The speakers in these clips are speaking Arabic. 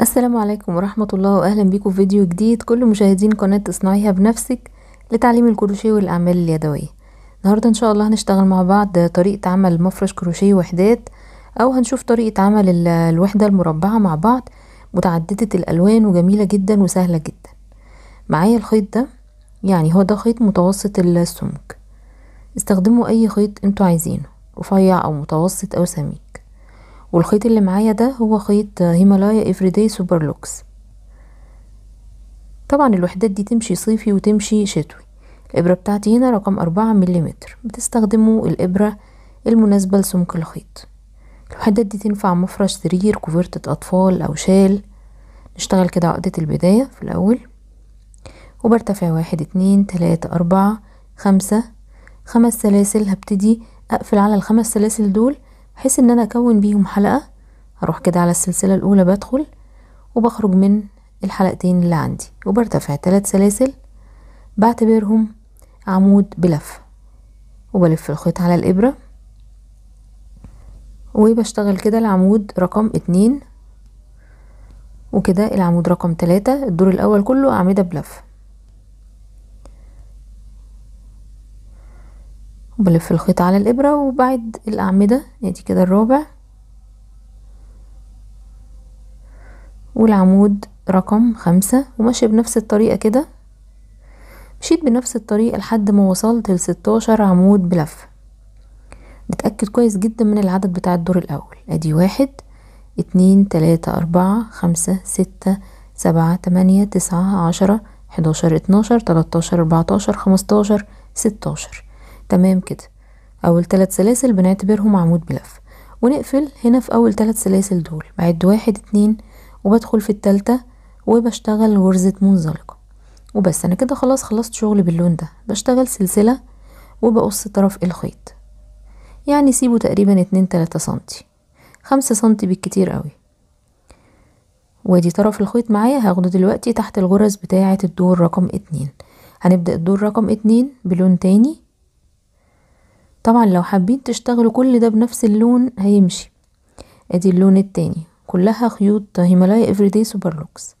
السلام عليكم ورحمة الله وأهلا بيكم في فيديو جديد. كل مشاهدين قناة اصنعيها بنفسك لتعليم الكروشيه والأعمال اليدوية. النهاردة إن شاء الله هنشتغل مع بعض طريقة عمل مفرش كروشيه وحدات أو هنشوف طريقة عمل الوحدة المربعة مع بعض متعددة الألوان وجميلة جدا وسهلة جدا. معايا الخيط ده؟ يعني هو ده خيط متوسط السمك. استخدموا أي خيط أنتوا عايزينه رفيع أو متوسط أو سميك. والخيط اللي معايا ده هو خيط هيمالايا everyday super lux طبعا الوحدات دي تمشي صيفي وتمشي شتوي. الإبرة بتاعتي هنا رقم أربعة مليمتر. بتستخدموا الإبرة المناسبة لسمك الخيط. الوحدات دي تنفع مفرش سرير كوفرتة أطفال أو شال. نشتغل كده عقدة البداية في الأول. وبرتفع واحد اتنين تلاتة أربعة خمسة. خمس سلاسل هبتدي أقفل على الخمس سلاسل دول. بحيث إن أنا أكون بيهم حلقة هروح كده على السلسلة الأولى بدخل وبخرج من الحلقتين اللي عندي وبرتفع ثلاث سلاسل بعتبرهم عمود بلف وبلف الخيط على الإبرة وبشتغل كده العمود رقم اتنين وكده العمود رقم تلاتة الدور الأول كله أعمدة بلف بلف الخيط على الإبرة وبعد الأعمدة ادي كده الرابع. والعمود رقم خمسة وماشي بنفس الطريقة كده. مشيت بنفس الطريقة لحد ما وصلت لستاشر عمود بلف. نتأكد كويس جدا من العدد بتاع الدور الأول. أدي واحد اتنين تلاتة أربعة خمسة ستة سبعة تمانية تسعة عشرة حداشر اتناشر تلاتاشر أربعتاشر خمستاشر ستاشر. تمام كده. أول ثلاث سلاسل بنعتبرهم عمود بلف. ونقفل هنا في أول ثلاث سلاسل دول. بعد واحد اتنين وبدخل في التالتة وبشتغل غرزة منزلقة. وبس أنا كده خلاص خلصت شغل باللون ده. بشتغل سلسلة وبقص طرف الخيط. يعني سيبه تقريبا اتنين تلاتة سنتي. خمسة سنتي بالكتير قوي وادي طرف الخيط معايا هاخده دلوقتي تحت الغرز بتاعة الدور رقم اتنين. هنبدأ الدور رقم اتنين بلون تاني. طبعا لو حابين تشتغلوا كل ده بنفس اللون هيمشي. أدي اللون التاني. كلها خيوط هيمالايا everyday super lux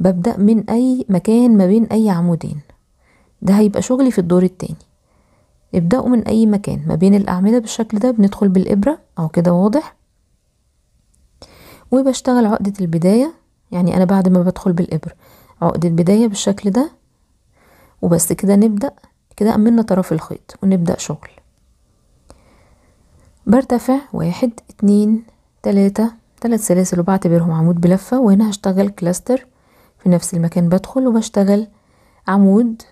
ببدأ من أي مكان ما بين أي عمودين. ده هيبقى شغلي في الدور التاني. ابدأوا من أي مكان ما بين الأعمدة بالشكل ده بندخل بالإبرة. أو كده واضح. وبشتغل عقدة البداية. يعني أنا بعد ما بدخل بالإبرة. عقدة بداية بالشكل ده. وبس كده نبدأ. كده أمنا طرف الخيط ونبدأ شغل. برتفع واحد اتنين تلاتة. تلات سلاسل وبعتبرهم عمود بلفة وهنا هشتغل كلاستر في نفس المكان بدخل وبشتغل عمود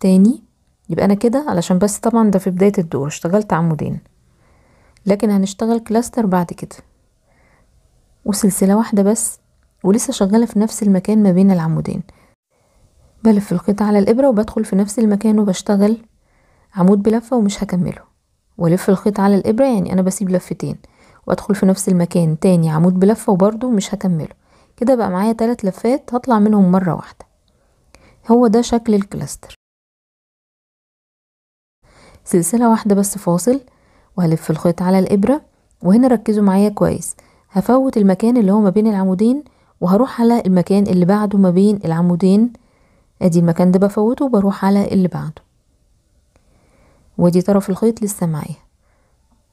تاني. يبقى أنا كده علشان بس طبعا ده في بداية الدور اشتغلت عمودين. لكن هنشتغل cluster بعد كده. وسلسلة واحدة بس ولسه شغالة في نفس المكان ما بين العمودين. بلف الخيط على الإبرة وبدخل في نفس المكان وبشتغل عمود بلفة ومش هكمله. والف الخيط على الابرة يعني أنا بسيب لفتين وأدخل في نفس المكان تاني عمود بلفة وبرده مش هكمله. كده بقى معايا تلات لفات هطلع منهم مرة واحدة. هو ده شكل ال cluster. سلسلة واحدة بس فاصل. وهلف الخيط على الإبرة. وهنا ركزوا معايا كويس. هفوت المكان اللي هو ما بين العمودين وهروح على المكان اللي بعده ما بين العمودين. أدي المكان ده بفوته وبروح على اللي بعده. ودي طرف الخيط لسه معايا.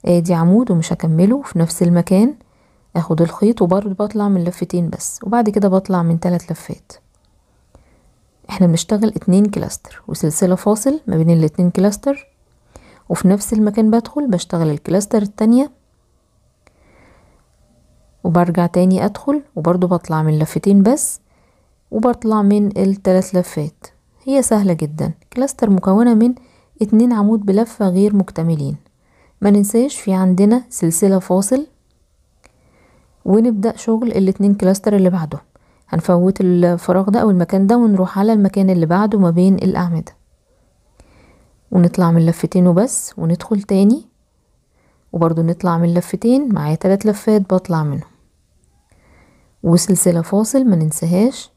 آدي عمود ومش هكمله في نفس المكان. آخد الخيط وبرضه بطلع من لفتين بس وبعد كده بطلع من ثلاث لفات. إحنا بنشتغل اتنين cluster وسلسلة فاصل ما بين الاتنين cluster. وفي نفس المكان بدخل بشتغل ال cluster التانية. وبرجع تاني أدخل وبرضه بطلع من لفتين بس وبطلع من الثلاث لفات. هي سهلة جدا. cluster مكونة من اتنين عمود بلفة غير مكتملين. ما ننساش في عندنا سلسلة فاصل. ونبدأ شغل الاتنين cluster اللي بعده. هنفوت الفراغ ده أو المكان ده ونروح على المكان اللي بعده ما بين الأعمدة. ونطلع من لفتين وبس وندخل تاني. وبرضو نطلع من لفتين معايا تلات لفات بطلع منهم. وسلسلة فاصل ما ننساهاش.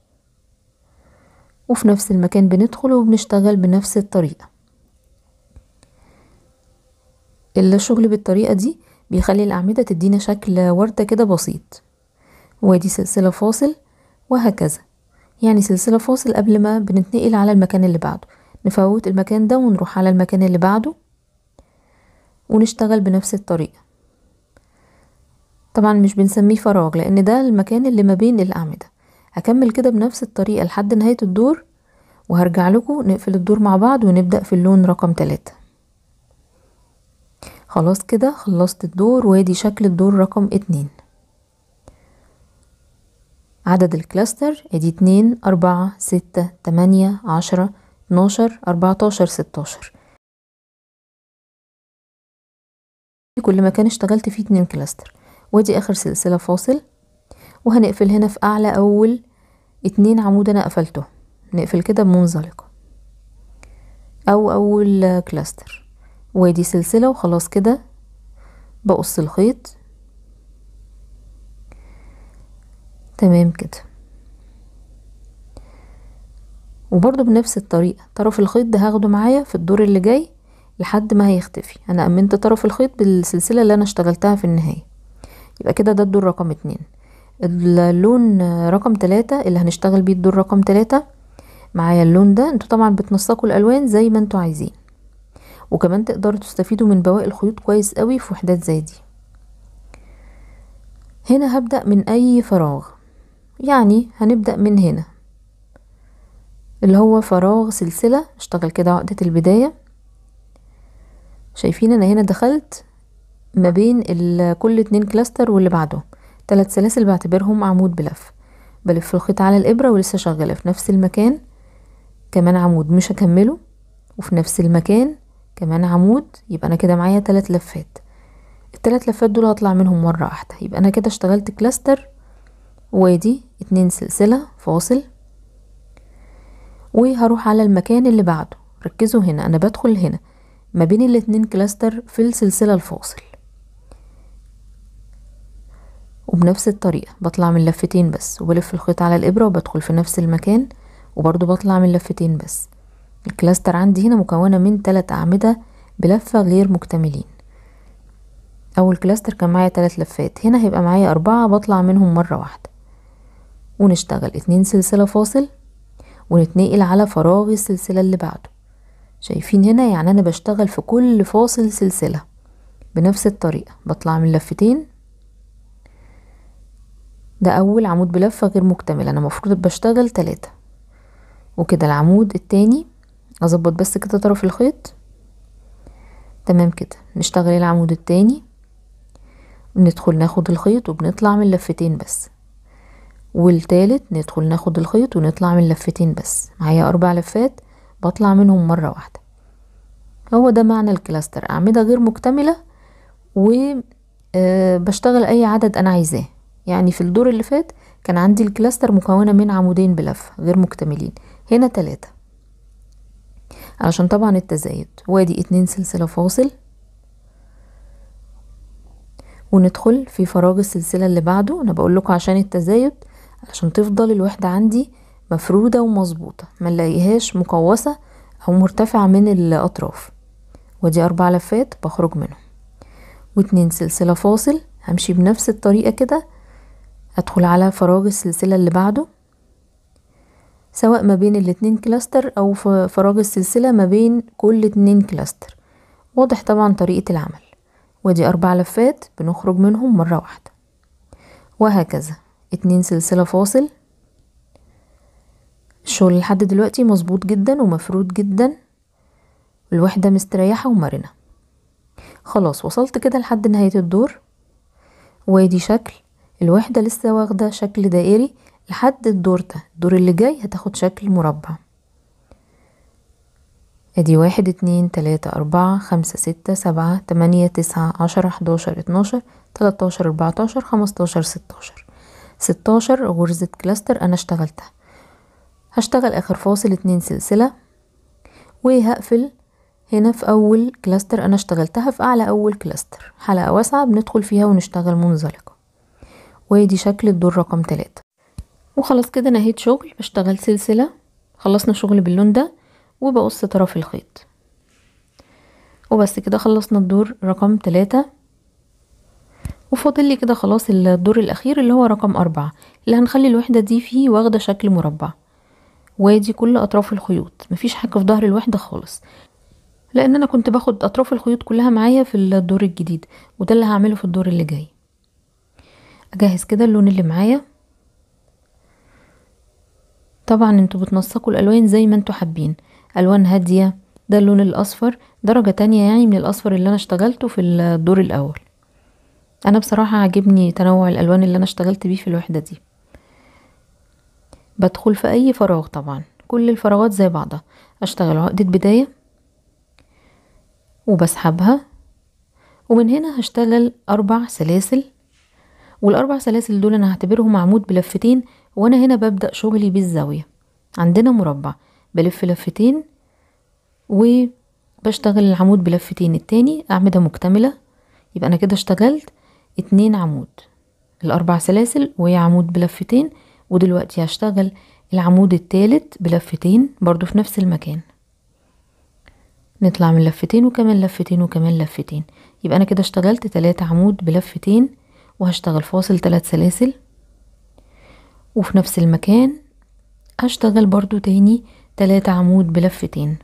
وفي نفس المكان بندخل وبنشتغل بنفس الطريقة. الشغل بالطريقة دي بيخلي الأعمدة تدينا شكل وردة كده بسيط. وادي سلسلة فاصل وهكذا. يعني سلسلة فاصل قبل ما بنتنقل على المكان اللي بعده. نفوت المكان ده ونروح على المكان اللي بعده ونشتغل بنفس الطريقة. طبعا مش بنسميه فراغ لأن ده المكان اللي ما بين الأعمدة. هكمل كده بنفس الطريقة لحد نهاية الدور وهرجع لكم نقفل الدور مع بعض ونبدأ في اللون رقم تلاتة. خلاص كده خلصت الدور وادي شكل الدور رقم اتنين. عدد ال cluster ادي اتنين اربعة ستة تمانية عشرة اتناشر اربعتاشر ستاشر. كل مكان اشتغلت فيه اتنين cluster. وادي آخر سلسلة فاصل. وهنقفل هنا في أعلى أول. اتنين عمود أنا قفلته. نقفل كده بمنزلقة. أو أول كلاستر. وادي سلسلة وخلاص كده. بقص الخيط. تمام كده. وبرضو بنفس الطريقة. طرف الخيط ده هاخده معايا في الدور اللي جاي لحد ما هيختفي. أنا أمنت طرف الخيط بالسلسلة اللي أنا اشتغلتها في النهاية. يبقى كده ده الدور رقم اتنين. اللون رقم تلاتة اللي هنشتغل بيه الدور رقم تلاتة. معايا اللون ده. أنتوا طبعا بتنسقوا الألوان زي ما أنتوا عايزين. وكمان تقدروا تستفيدوا من بواقي الخيوط كويس قوي في وحدات زي دي. هنا هبدأ من أي فراغ. يعني هنبدأ من هنا. اللي هو فراغ سلسلة. اشتغل كده عقدة البداية. شايفين أنا هنا دخلت ما بين كل اتنين كلاستر واللي بعدهم تلات سلاسل بعتبرهم عمود بلف. بلف الخيط على الإبرة ولسه شغالة في نفس المكان. كمان عمود مش هكمله. وفي نفس المكان كمان عمود يبقى أنا كده معايا تلات لفات. التلات لفات دول هطلع منهم مرة واحدة. يبقى أنا كده اشتغلت cluster وادي اتنين سلسلة فاصل. وهروح على المكان اللي بعده. ركزوا هنا أنا بدخل هنا. ما بين الاتنين cluster في السلسلة الفاصل. وبنفس الطريقة بطلع من لفتين بس وبلف الخيط على الإبرة وبدخل في نفس المكان وبرضو بطلع من لفتين بس. ال cluster عندي هنا مكونة من تلات أعمدة بلفة غير مكتملين. أول cluster كان معايا تلات لفات هنا هيبقى معايا أربعة بطلع منهم مرة واحدة. ونشتغل اتنين سلسلة فاصل ونتنقل على فراغ السلسلة اللي بعده. شايفين هنا يعني أنا بشتغل في كل فاصل سلسلة بنفس الطريقة. بطلع من لفتين. ده أول عمود بلفة غير مكتمل أنا مفروض بشتغل تلاتة. وكده العمود التاني أظبط بس كده طرف الخيط. تمام كده نشتغل العمود التاني. ندخل ناخد الخيط وبنطلع من لفتين بس. والتالت ندخل ناخد الخيط ونطلع من لفتين بس. معايا أربع لفات بطلع منهم مرة واحدة. هو ده معنى ال cluster. أعمدة غير مكتملة وبشتغل أي عدد أنا عايزاه. يعني في الدور اللي فات كان عندي ال cluster مكونة من عمودين بلفة غير مكتملين. هنا تلاتة. علشان طبعا التزايد. وادي اتنين سلسلة فاصل. وندخل في فراغ السلسلة اللي بعده. أنا بقول لكم عشان التزايد عشان تفضل الوحدة عندي مفرودة ومظبوطة ما نلاقيهاش مقوسة أو مرتفعة من الأطراف. ودي أربع لفات بخرج منهم. واتنين سلسلة فاصل همشي بنفس الطريقة كده. أدخل على فراغ السلسلة اللي بعده. سواء ما بين الاتنين cluster أو فراغ السلسلة ما بين كل اتنين cluster. واضح طبعا طريقة العمل. ودي أربع لفات بنخرج منهم مرة واحدة. وهكذا. اتنين سلسلة فاصل. الشغل لحد دلوقتي مظبوط جدا ومفرود جدا. الوحدة مستريحة ومرنة. خلاص وصلت كده لحد نهاية الدور. وادي شكل. الوحدة لسه واخدة شكل دائري. لحد الدور ده. الدور اللي جاي هتاخد شكل مربع. ادي واحد اتنين تلاتة اربعة خمسة ستة سبعة تمانية تسعة عشرة حداشر اتناشر تلاتاشر اربعتاشر خمستاشر ستاشر. ستاشر غرزة cluster أنا اشتغلتها. هشتغل آخر فاصل اتنين سلسلة. وهقفل هنا في أول cluster أنا اشتغلتها في أعلى أول cluster. حلقة واسعة بندخل فيها ونشتغل منزلقة. وادي شكل الدور رقم تلاتة. وخلاص كده نهيت شغل بشتغل سلسلة خلصنا شغل باللون ده وبقص طرف الخيط. وبس كده خلصنا الدور رقم تلاتة. وفاضل لي كده خلاص الدور الأخير اللي هو رقم أربعة اللي هنخلي الوحدة دي فيه واخدة شكل مربع. وادي كل أطراف الخيوط مفيش حاجة في ظهر الوحدة خالص. لأن أنا كنت باخد أطراف الخيوط كلها معايا في الدور الجديد وده اللي هعمله في الدور اللي جاي. أجهز كده اللون اللي معايا. طبعا أنتوا بتنسقوا الألوان زي ما أنتوا حابين. ألوان هادية ده اللون الأصفر. درجة تانية يعني من الأصفر اللي أنا اشتغلته في الدور الأول. أنا بصراحة عجبني تنوع الألوان اللي أنا اشتغلت بيه في الوحدة دي. بدخل في أي فراغ طبعا. كل الفراغات زي بعضها. أشتغل عقدة بداية وبسحبها. ومن هنا هشتغل أربع سلاسل. والأربع سلاسل دول أنا هعتبرهم عمود بلفتين وأنا هنا ببدأ شغلي بالزاوية. عندنا مربع بلف لفتين وبشتغل العمود بلفتين التاني أعمدة مكتملة. يبقى أنا كده اشتغلت اتنين عمود الأربع سلاسل وهي عمود بلفتين. ودلوقتي هشتغل العمود التالت بلفتين برضو في نفس المكان. نطلع من لفتين وكمان لفتين وكمان لفتين. يبقى أنا كده اشتغلت تلاتة عمود بلفتين وهشتغل فاصل تلات سلاسل. وفي نفس المكان هشتغل برضو تاني تلاتة عمود بلفتين.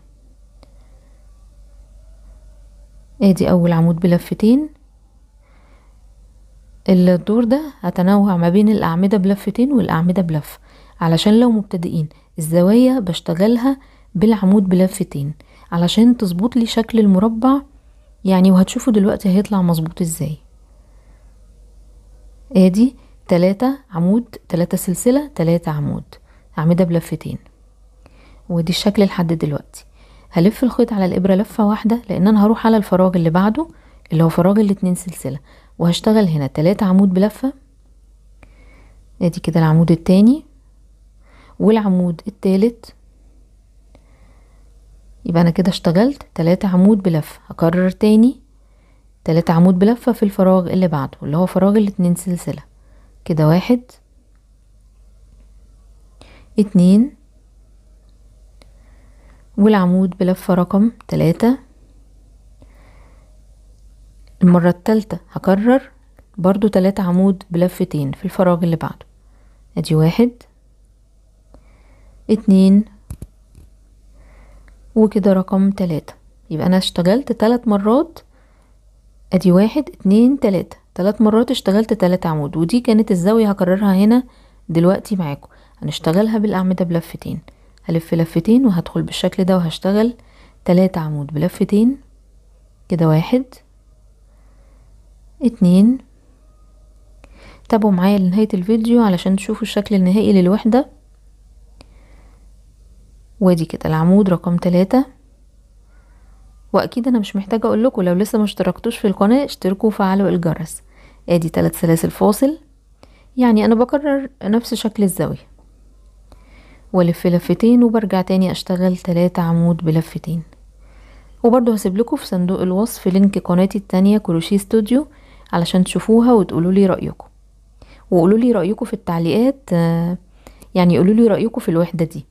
آدي أول عمود بلفتين. الدور ده هتنوع ما بين الأعمدة بلفتين والأعمدة بلف علشان لو مبتدئين الزوايا بشتغلها بالعمود بلفتين علشان تظبط لي شكل المربع. يعني وهتشوفوا دلوقتي هيطلع مظبوط إزاي. آدي تلاتة عمود تلاتة سلسلة تلاتة عمود. أعمدة بلفتين. ودي الشكل لحد دلوقتي. هلف الخيط على الإبرة لفة واحدة لأن أنا هروح على الفراغ اللي بعده اللي هو فراغ الاتنين سلسلة. وهشتغل هنا تلاتة عمود بلفة. أدي كده العمود التاني. والعمود التالت. يبقى أنا كده اشتغلت تلاتة عمود بلفة. هكرر تاني. تلاتة عمود بلفة في الفراغ اللي بعده اللي هو فراغ الاتنين سلسلة. كده واحد. اتنين. والعمود بلفة رقم تلاتة. المرة التالتة هكرر. برضو تلاتة عمود بلفتين في الفراغ اللي بعده. ادي واحد. اتنين. وكده رقم تلاتة. يبقى أنا اشتغلت تلات مرات. ادي واحد اتنين تلاتة. تلات مرات اشتغلت تلات عمود ودي كانت الزاوية هكررها هنا دلوقتي معاكم. هنشتغلها بالاعمدة بلفتين. هلف لفتين وهدخل بالشكل ده وهشتغل تلاتة عمود بلفتين. كده واحد. اتنين. تابعوا معايا لنهاية الفيديو علشان تشوفوا الشكل النهائي للوحدة. وادي كده العمود رقم تلاتة. وأكيد أنا مش محتاجة أقول لكم لو لسه ما اشتركتوش في القناة اشتركوا وفعلوا الجرس. آدي ثلاث سلاسل فاصل. يعني أنا بكرر نفس شكل الزاوية. والف لفتين وبرجع تاني أشتغل تلاتة عمود بلفتين. وبرضه هسيب لكم في صندوق الوصف لينك قناتي التانية كروشيه استوديو علشان تشوفوها وتقولوا لي رأيكم. وقولوا لي رأيكم في التعليقات يعني قولوا لي رأيكم في الوحدة دي.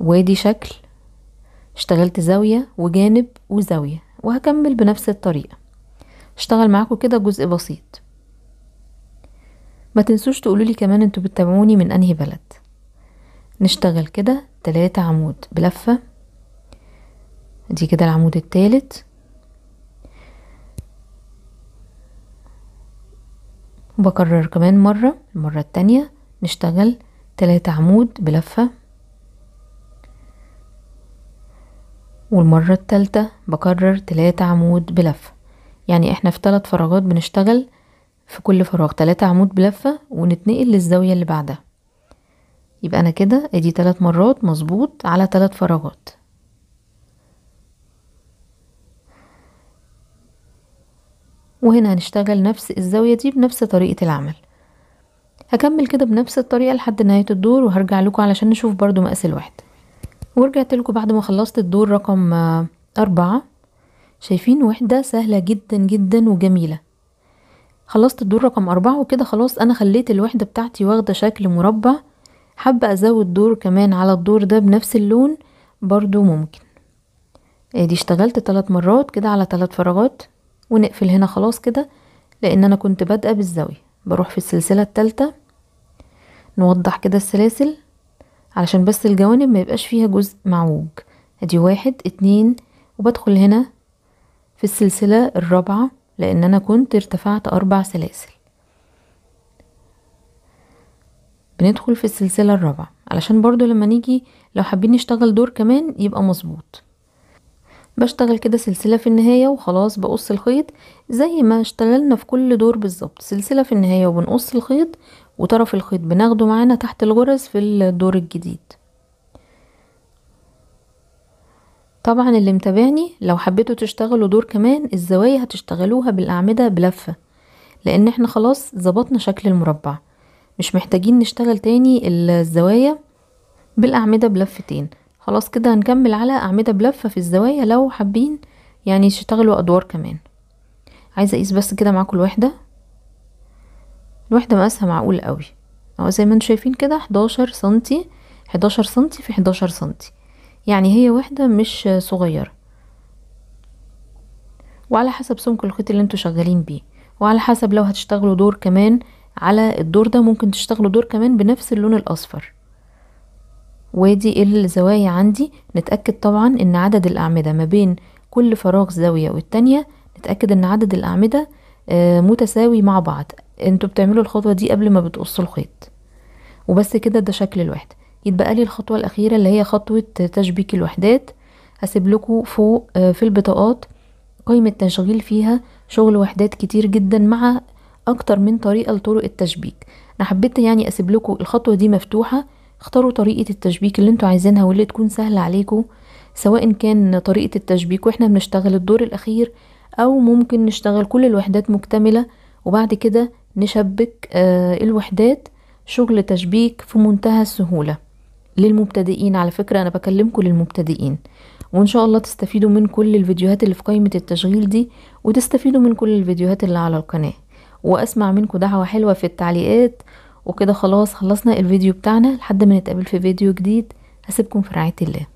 وادي شكل. اشتغلت زاوية وجانب وزاوية وهكمل بنفس الطريقة. اشتغل معاكم كده جزء بسيط. ما تنسوش تقولولي كمان أنتوا بتتابعوني من انهي بلد. نشتغل كده تلاتة عمود بلفة. دي كده العمود التالت. وبكرر كمان مرة المرة التانية نشتغل تلاتة عمود بلفة. والمرة التالتة بكرر تلاتة عمود بلفة. يعني إحنا في تلات فراغات بنشتغل في كل فراغ تلاتة عمود بلفة ونتنقل للزاوية اللي بعدها. يبقى أنا كده أدي تلات مرات مظبوط على تلات فراغات. وهنا هنشتغل نفس الزاوية دي بنفس طريقة العمل. هكمل كده بنفس الطريقة لحد نهاية الدور وهرجع لكم علشان نشوف برضو مقاس الوحدة ورجعت لكم بعد ما خلصت الدور رقم أربعة. شايفين وحدة سهلة جدا جدا وجميلة. خلصت الدور رقم أربعة وكده خلاص أنا خليت الوحدة بتاعتي واخدة شكل مربع. حابة أزود دور كمان على الدور ده بنفس اللون برضو ممكن. ادي اشتغلت تلات مرات كده على تلات فراغات ونقفل هنا خلاص كده لأن أنا كنت بادئة بالزاوية. بروح في السلسلة الثالثه نوضح كده السلاسل. علشان بس الجوانب ما يبقاش فيها جزء معوج. ادي واحد اتنين وبدخل هنا في السلسلة الرابعة لأن أنا كنت ارتفعت أربع سلاسل. بندخل في السلسلة الرابعة. علشان برضو لما نيجي لو حابين نشتغل دور كمان يبقى مظبوط. بشتغل كده سلسلة في النهاية وخلاص بقص الخيط زي ما اشتغلنا في كل دور بالظبط. سلسلة في النهاية وبنقص الخيط وطرف الخيط بناخده معانا تحت الغرز في الدور الجديد. طبعا اللي متابعني لو حبيتوا تشتغلوا دور كمان الزوايا هتشتغلوها بالأعمدة بلفة لأن إحنا خلاص ظبطنا شكل المربع. مش محتاجين نشتغل تاني الزوايا بالأعمدة بلفتين. خلاص كده هنكمل على أعمدة بلفة في الزوايا لو حابين يعني تشتغلوا أدوار كمان. عايزة أقيس بس كده معاكم الوحدة؟ الوحدة مقاسها معقول قوي. اهو زي ما أنتم شايفين كده حداشر سنتي حداشر سنتي في حداشر سنتي. يعني هي وحدة مش صغيرة. وعلى حسب سمك الخيط اللي أنتوا شغالين بيه. وعلى حسب لو هتشتغلوا دور كمان على الدور ده ممكن تشتغلوا دور كمان بنفس اللون الأصفر. وادي الزوايا عندي. نتأكد طبعا إن عدد الأعمدة ما بين كل فراغ زاوية والتانية نتأكد إن عدد الأعمدة متساوي مع بعض. أنتوا بتعملوا الخطوة دي قبل ما بتقصوا الخيط. وبس كده ده شكل الوحدة. يتبقى لي الخطوة الأخيرة اللي هي خطوة تشبيك الوحدات. هسيب لكم فوق في البطاقات قائمة تشغيل فيها شغل وحدات كتير جدا مع أكتر من طريقة لطرق التشبيك. أنا حبيت يعني أسيب لكم الخطوة دي مفتوحة. اختاروا طريقة التشبيك اللي أنتوا عايزينها واللي تكون سهلة عليكم سواء كان طريقة التشبيك وإحنا بنشتغل الدور الأخير أو ممكن نشتغل كل الوحدات مكتملة وبعد كده نشبك آه الوحدات شغل تشبيك في منتهى السهولة. للمبتدئين على فكرة أنا بكلمكم للمبتدئين. وإن شاء الله تستفيدوا من كل الفيديوهات اللي في قائمة التشغيل دي وتستفيدوا من كل الفيديوهات اللي على القناة. وأسمع منكم دعوة حلوة في التعليقات. وكده خلاص خلصنا الفيديو بتاعنا لحد ما نتقابل في فيديو جديد. هسيبكم في رعاية الله.